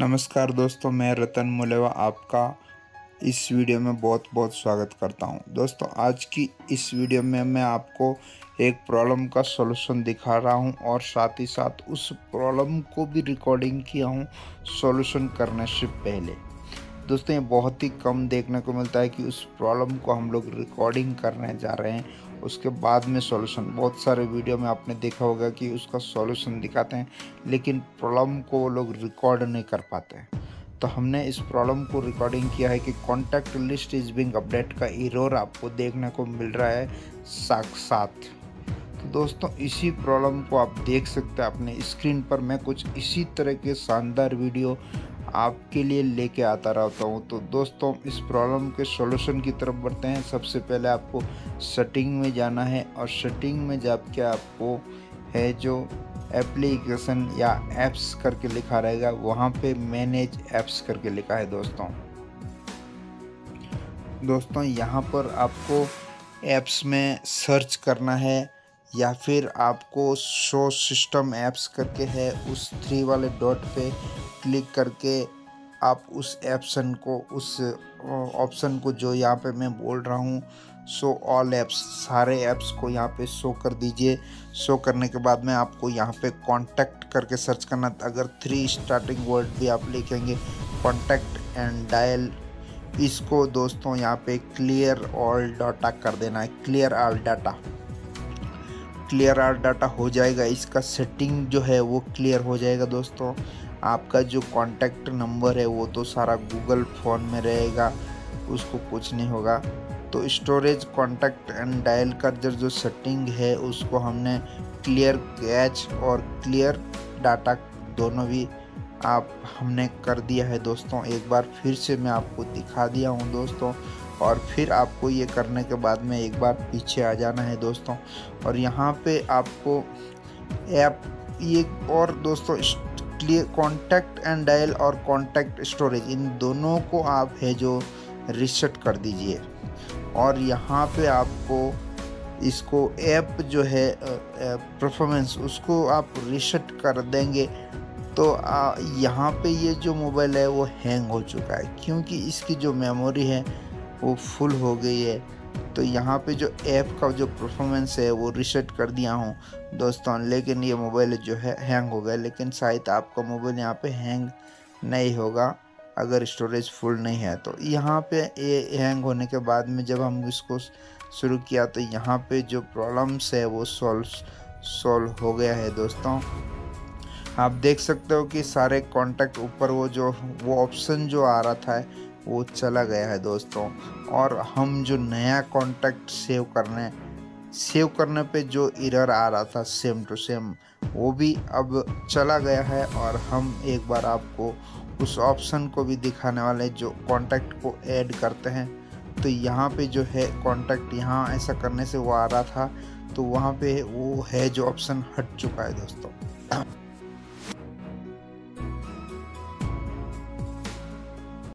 नमस्कार दोस्तों, मैं रतन मुलेवा आपका इस वीडियो में बहुत बहुत स्वागत करता हूँ। दोस्तों, आज की इस वीडियो में मैं आपको एक प्रॉब्लम का सॉल्यूशन दिखा रहा हूँ और साथ ही साथ उस प्रॉब्लम को भी रिकॉर्डिंग किया हूँ सॉल्यूशन करने से पहले। दोस्तों, ये बहुत ही कम देखने को मिलता है कि उस प्रॉब्लम को हम लोग रिकॉर्डिंग करने जा रहे हैं। उसके बाद में सॉल्यूशन बहुत सारे वीडियो में आपने देखा होगा कि उसका सॉल्यूशन दिखाते हैं, लेकिन प्रॉब्लम को वो लोग रिकॉर्ड नहीं कर पाते हैं। तो हमने इस प्रॉब्लम को रिकॉर्डिंग किया है कि contact list is being update का इरोर आपको देखने को मिल रहा है साक्षात तो दोस्तों, इसी प्रॉब्लम को आप देख सकते हैं अपने स्क्रीन पर। मैं कुछ इसी तरह के शानदार वीडियो आपके लिए लेके आता रहता हूँ। तो दोस्तों, इस प्रॉब्लम के सॉल्यूशन की तरफ़ बढ़ते हैं। सबसे पहले आपको सेटिंग में जाना है और सेटिंग में जब क्या आपको है जो एप्लीकेशन या एप्स करके लिखा रहेगा, वहाँ पे मैनेज एप्स करके लिखा है दोस्तों। दोस्तों, यहाँ पर आपको एप्स में सर्च करना है। या फिर आपको शो सिस्टम एप्स करके है, उस थ्री वाले डॉट पे क्लिक करके आप उस एप्सन को, उस ऑप्शन को जो यहाँ पे मैं बोल रहा हूँ शो ऑल एप्स सारे एप्स को यहाँ पे शो कर दीजिए। शो करने के बाद में आपको यहाँ पे कांटेक्ट करके सर्च करना। अगर थ्री स्टार्टिंग वर्ड भी आप लिखेंगे कांटेक्ट एंड डायल इसको दोस्तों यहाँ पे क्लियर ऑल डाटा कर देना है। Clear all data clear our data हो जाएगा। इसका सेटिंग जो है वो क्लियर हो जाएगा दोस्तों। आपका जो कॉन्टैक्ट नंबर है वो तो सारा गूगल फ़ोन में रहेगा, उसको कुछ नहीं होगा। तो स्टोरेज कॉन्टैक्ट एंड डायल का जो सेटिंग है, उसको हमने क्लियर कैच और क्लियर डाटा दोनों भी आप हमने कर दिया है दोस्तों। एक बार फिर से मैं आपको दिखा दिया हूँ दोस्तों। और फिर आपको ये करने के बाद में एक बार पीछे आ जाना है दोस्तों। और यहाँ पे आपको ऐप, ये और दोस्तों क्लियर कॉन्टैक्ट एंड डायल और कॉन्टैक्ट स्टोरेज इन दोनों को आप है जो रिसेट कर दीजिए। और यहाँ पे आपको इसको ऐप जो है परफॉर्मेंस उसको आप रिसेट कर देंगे। तो यहाँ पे ये जो मोबाइल है वो हैंग हो चुका है, क्योंकि इसकी जो मेमोरी है वो फुल हो गई है। तो यहाँ पे जो ऐप का जो परफॉर्मेंस है, वो रिसेट कर दिया हूँ दोस्तों। लेकिन ये मोबाइल जो है हैंग हो गया। लेकिन शायद आपका मोबाइल यहाँ पे हैंग नहीं होगा, अगर स्टोरेज फुल नहीं है। तो यहाँ पे ये हैंग होने के बाद में जब हम इसको शुरू किया तो यहाँ पे जो प्रॉब्लम्स है, वो सॉल्व सॉल्व हो गया है दोस्तों। आप देख सकते हो कि सारे कॉन्टैक्ट ऊपर वो जो, वो ऑप्शन जो आ रहा था वो चला गया है दोस्तों। और हम जो नया कॉन्टैक्ट सेव करने सेव करने पे जो इरर आ रहा था सेम टू सेम वो भी अब चला गया है और हम एक बार आपको उस ऑप्शन को भी दिखाने वाले जो कॉन्टैक्ट को ऐड करते हैं। तो यहाँ पे जो है कॉन्टैक्ट यहाँ ऐसा करने से वो आ रहा था तो वहाँ पे वो है जो ऑप्शन हट चुका है दोस्तों।